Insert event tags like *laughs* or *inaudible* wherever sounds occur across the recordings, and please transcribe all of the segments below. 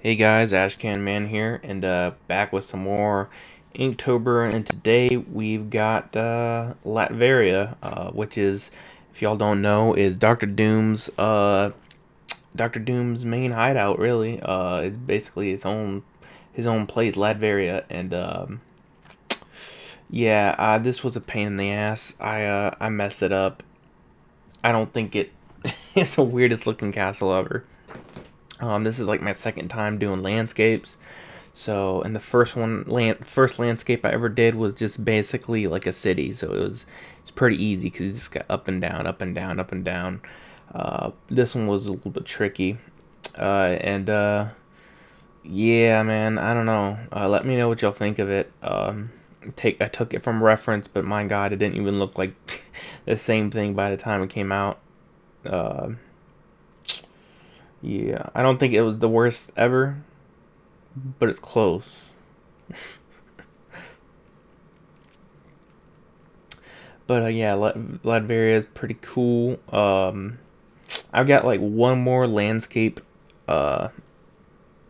Hey guys, Ashcan Man here, and uh, back with some more Inktober, and today we've got uh, Latveria, uh, which is, if y'all don't know, is Doctor Doom's uh, Doctor Doom's main hideout. Really, uh, it's basically his own his own place, Latveria, and um, yeah, uh, this was a pain in the ass. I I messed it up. I don't think it. *laughs* it's the weirdest looking castle ever. Um, this is like my second time doing landscapes. So, and the first one, land, first landscape I ever did was just basically like a city. So it was, it's pretty easy because you just got up and down, up and down, up and down. Uh, this one was a little bit tricky. Uh, and, uh, yeah, man, I don't know. Uh, let me know what y'all think of it. Um, take, I took it from reference, but my God, it didn't even look like *laughs* the same thing by the time it came out. Yeah, I don't think it was the worst ever, but it's close. *laughs* but uh, yeah, Latveria is pretty cool. Um, I've got like one more landscape uh,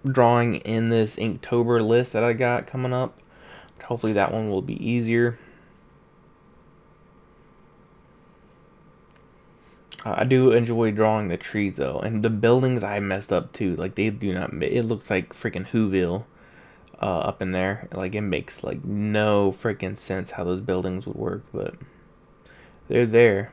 drawing in this Inktober list that I got coming up. Hopefully that one will be easier. Uh, I do enjoy drawing the trees though, and the buildings I messed up too. Like they do not. It looks like freaking Whoville uh, up in there. Like it makes like no freaking sense how those buildings would work, but they're there.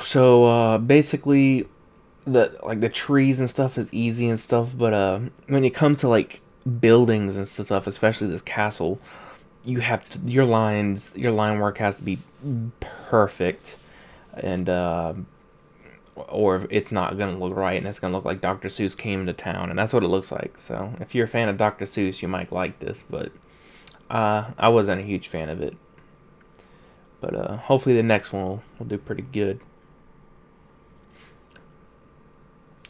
So uh, basically, the like the trees and stuff is easy and stuff, but uh, when it comes to like buildings and stuff, especially this castle, you have to, your lines, your line work has to be perfect, and uh, or it's not gonna look right, and it's gonna look like Dr. Seuss came to town, and that's what it looks like. So if you're a fan of Dr. Seuss, you might like this, but uh, I wasn't a huge fan of it. But uh, hopefully the next one will, will do pretty good.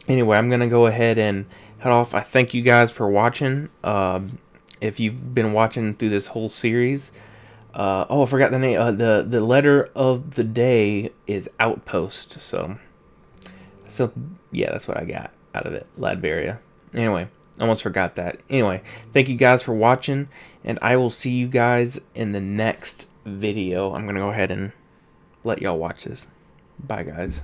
Anyway, I'm going to go ahead and head off. I thank you guys for watching. Um, if you've been watching through this whole series, uh, oh, I forgot the name. Uh, the the letter of the day is outpost. So, so yeah, that's what I got out of it. Latveria. Anyway, almost forgot that. Anyway, thank you guys for watching, and I will see you guys in the next video. I'm gonna go ahead and let y'all watch this. Bye, guys.